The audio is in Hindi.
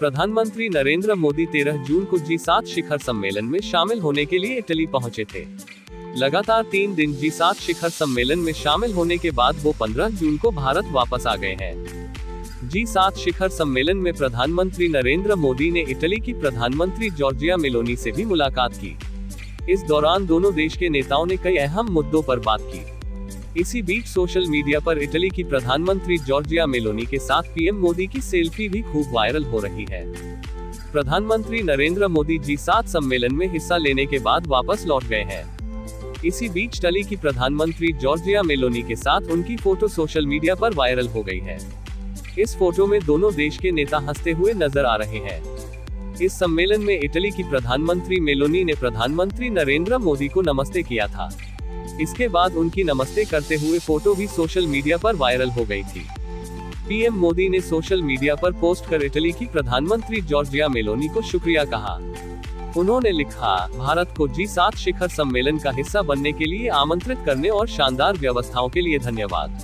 प्रधानमंत्री नरेंद्र मोदी 13 जून को जी सात शिखर सम्मेलन में शामिल होने के लिए इटली पहुँचे थे। लगातार तीन दिन जी सात शिखर सम्मेलन में शामिल होने के बाद वो 15 जून को भारत वापस आ गए हैं। जी सात शिखर सम्मेलन में प्रधानमंत्री नरेंद्र मोदी ने इटली की प्रधानमंत्री जॉर्जिया मेलोनी से भी मुलाकात की। इस दौरान दोनों देश के नेताओं ने कई अहम मुद्दों पर बात की। इसी बीच सोशल मीडिया पर इटली की प्रधानमंत्री जॉर्जिया मेलोनी के साथ पीएम मोदी की सेल्फी भी खूब वायरल हो रही है। प्रधानमंत्री नरेंद्र मोदी जी सात सम्मेलन में हिस्सा लेने के बाद वापस लौट गए हैं। इसी बीच टली की प्रधानमंत्री जॉर्जिया मेलोनी के साथ उनकी फ़ोटो सोशल मीडिया पर वायरल हो गई है। इस फ़ोटो में दोनों देश के नेता हँसते हुए नज़र आ रहे हैं। इस सम्मेलन में इटली की प्रधानमंत्री मेलोनी ने प्रधानमंत्री नरेंद्र मोदी को नमस्ते किया था। इसके बाद उनकी नमस्ते करते हुए फ़ोटो भी सोशल मीडिया पर वायरल हो गई थी। पीएम मोदी ने सोशल मीडिया पर पोस्ट कर इटली की प्रधानमंत्री जॉर्जिया मेलोनी को शुक्रिया कहा। उन्होंने लिखा, भारत को जी सात शिखर सम्मेलन का हिस्सा बनने के लिए आमंत्रित करने और शानदार व्यवस्थाओं के लिए धन्यवाद।